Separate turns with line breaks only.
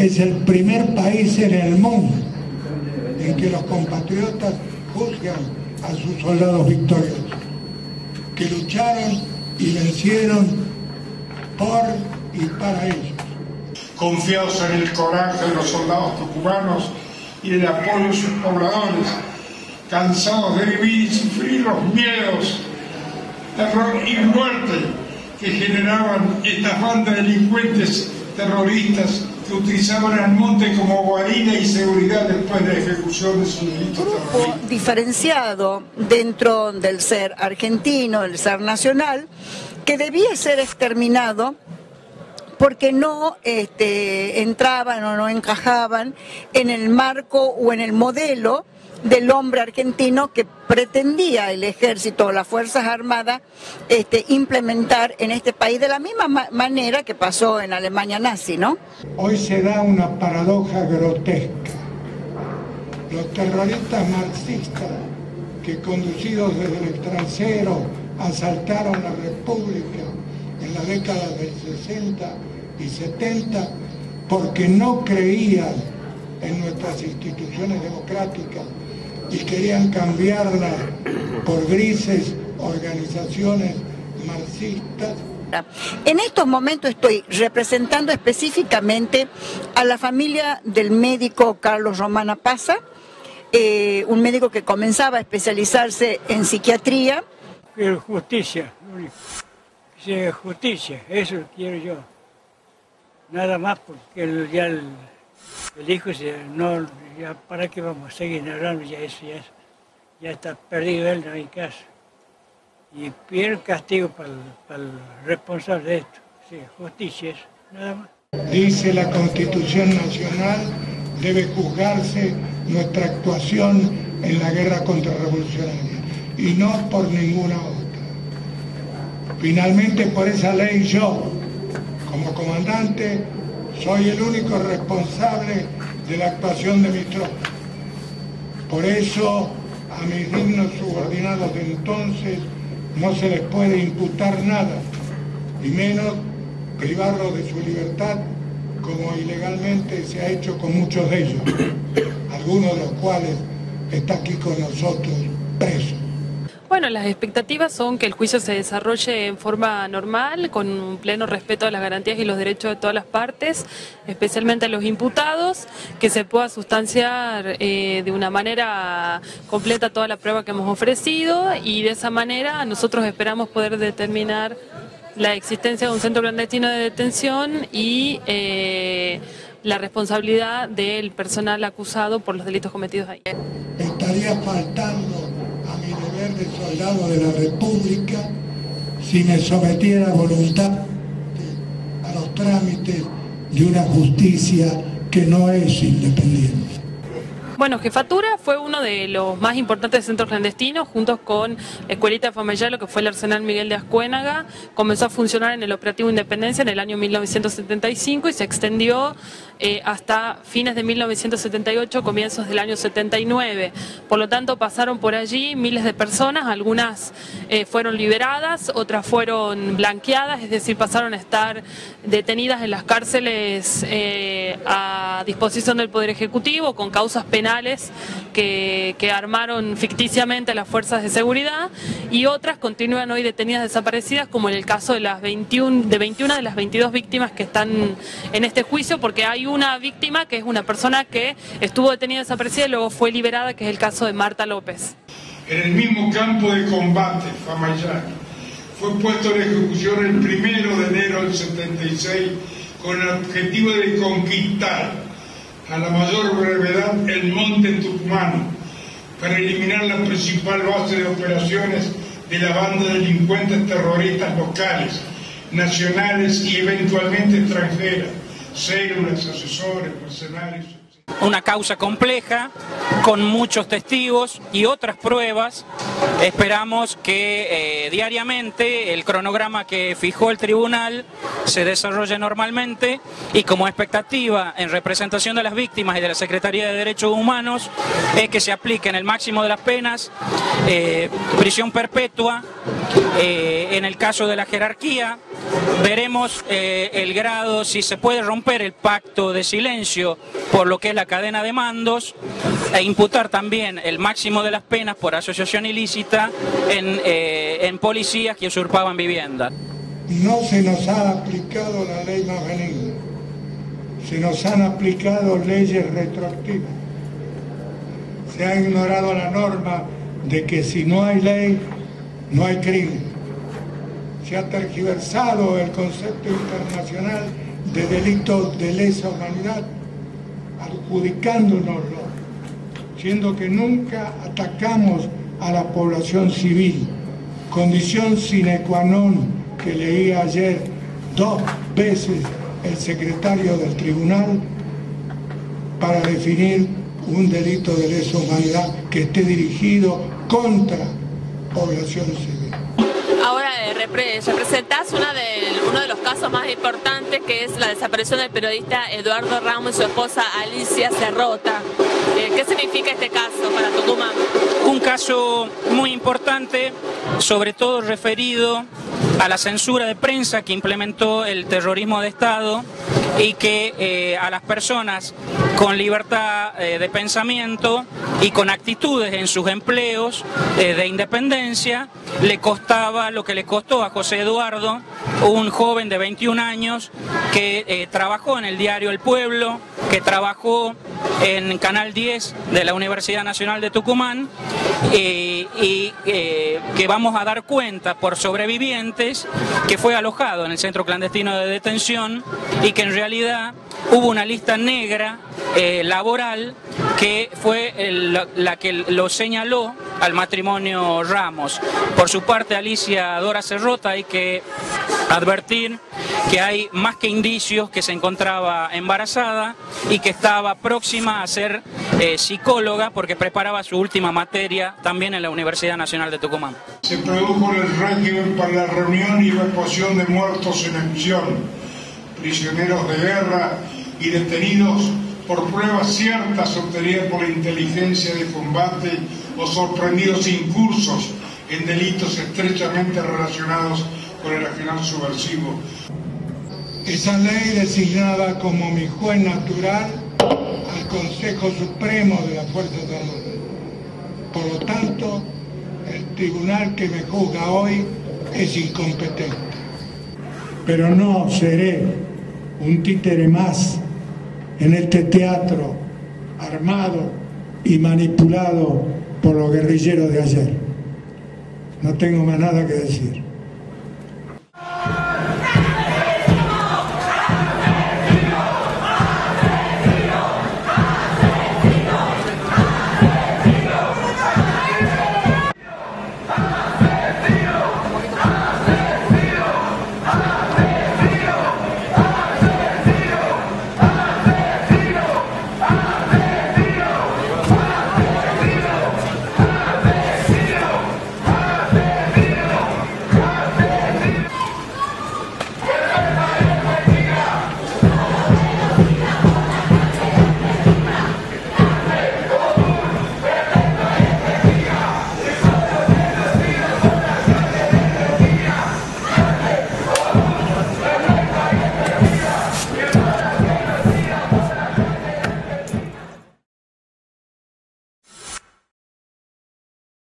es el primer país en el mundo en que los compatriotas juzgan a sus soldados victoriosos, que lucharon y vencieron por y para ellos.
Confiados en el coraje de los soldados tucumanos y el apoyo de sus pobladores, cansados de vivir y sufrir los miedos, terror y muerte que generaban estas bandas de delincuentes terroristas que utilizaban el monte como guarida y seguridad después de la ejecución de sus delitos terroristas.
diferenciado dentro del ser argentino, del ser nacional, que debía ser exterminado porque no este, entraban o no encajaban en el marco o en el modelo del hombre argentino que pretendía el ejército o las Fuerzas Armadas este, implementar en este país de la misma ma- manera que pasó en Alemania nazi, ¿no?
Hoy se da una paradoja grotesca. Los terroristas marxistas que conducidos desde el extranjero asaltaron la República en la década del 60 y 70 porque no creían en nuestras instituciones democráticas y querían cambiarlas por grises organizaciones marxistas
En estos momentos estoy representando específicamente a la familia del médico Carlos Romana Pasa, eh, un médico que comenzaba a especializarse en psiquiatría.
Quiero justicia, justicia, eso quiero yo. Nada más porque ya el, el hijo se, no, ya para qué vamos a seguir hablando, ya eso ya, ya está perdido él, no hay caso. Y pido castigo para el, para el responsable de esto, sí, justicia, eso, nada más.
Dice la Constitución Nacional, debe juzgarse nuestra actuación en la guerra contrarrevolucionaria y no por ninguna otra. Finalmente, por esa ley yo, como comandante, soy el único responsable de la actuación de mis tropas. Por eso, a mis dignos subordinados de entonces no se les puede imputar nada, y menos privarlos de su libertad, como ilegalmente se ha hecho con muchos de ellos, algunos de los cuales está aquí con nosotros presos.
Bueno, las expectativas son que el juicio se desarrolle en forma normal, con un pleno respeto a las garantías y los derechos de todas las partes, especialmente a los imputados, que se pueda sustanciar eh, de una manera completa toda la prueba que hemos ofrecido y de esa manera nosotros esperamos poder determinar la existencia de un centro clandestino de detención y eh, la responsabilidad del personal acusado por los delitos cometidos ahí.
Estaría faltando soldado de la República si me sometiera voluntad a los trámites de una justicia que no es independiente.
Bueno, Jefatura fue uno de los más importantes centros clandestinos, juntos con Escuelita Famellalo, que fue el Arsenal Miguel de Ascuénaga. Comenzó a funcionar en el Operativo Independencia en el año 1975 y se extendió eh, hasta fines de 1978, comienzos del año 79. Por lo tanto, pasaron por allí miles de personas, algunas eh, fueron liberadas, otras fueron blanqueadas, es decir, pasaron a estar detenidas en las cárceles eh, a disposición del Poder Ejecutivo con causas penales que, armaron ficticiamente las fuerzas de seguridad y otras continúan hoy detenidas desaparecidas, como en el caso de las 21, de 21 de las 22 víctimas que están en este juicio, porque hay una víctima que es una persona que estuvo detenida desaparecida y luego fue liberada, que es el caso de Marta López.
En el mismo campo de combate, Famayán, fue puesto en ejecución el primero de enero del 76 con el objetivo de conquistar a la mayor brevedad el monte tucumano para eliminar la principal base de operaciones de la banda de delincuentes terroristas locales, nacionales y eventualmente extranjeras, células, asesores, mercenarios.
una causa compleja, con muchos testigos y otras pruebas. Esperamos que eh, diariamente el cronograma que fijó el tribunal se desarrolle normalmente y como expectativa en representación de las víctimas y de la Secretaría de Derechos Humanos es que se apliquen el máximo de las penas, eh, prisión perpetua, eh, en el caso de la jerarquía, veremos el grado, si se puede romper el pacto de silencio por lo que es la cadena de mandos e imputar también el máximo de las penas por asociación ilícita en, eh, en policías que usurpaban viviendas.
No se nos ha aplicado la ley más benigna, se nos han aplicado leyes retroactivas, se ha ignorado la norma de que si no hay ley, no hay crimen. Se ha tergiversado el concepto internacional de delito de lesa humanidad adjudicándonoslo, siendo que nunca atacamos a la población civil, condición sine qua non que leí ayer dos veces el secretario del tribunal para definir un delito de lesa humanidad que esté dirigido contra población civil.
Ahora eh, representás una uno de los casos más importantes que es la desaparición del periodista Eduardo Ramos y su esposa Alicia Cerrota. Eh, ¿Qué significa este caso para Tucumán?
Un caso muy importante, sobre todo referido a la censura de prensa que implementó el terrorismo de Estado y que eh, a las personas con libertad eh, de pensamiento y con actitudes en sus empleos eh, de independencia le costaba lo que le costó a José Eduardo, un joven de 21 años que trabajó en el diario El Pueblo, que trabajó en Canal 10 de la Universidad Nacional de Tucumán y que vamos a dar cuenta por sobrevivientes que fue alojado en el centro clandestino de detención y que en realidad hubo una lista negra eh, laboral que fue la que lo señaló al matrimonio Ramos. Por su parte, Alicia Dora Cerrota, hay que advertir que hay más que indicios que se encontraba embarazada y que estaba próxima a ser eh, psicóloga porque preparaba su última materia también en la Universidad Nacional de Tucumán.
Se produjo el régimen para la reunión y evacuación de muertos en emisión, prisioneros de guerra y detenidos por pruebas ciertas obtenidas por la inteligencia de combate o sorprendidos incursos en delitos estrechamente relacionados con el accionar subversivo.
Esa ley designaba como mi juez natural al Consejo Supremo de la Fuerza Armadas. Por lo tanto, el tribunal que me juzga hoy es incompetente. Pero no seré un títere más en este teatro armado y manipulado por los guerrilleros de ayer. No tengo más nada que decir.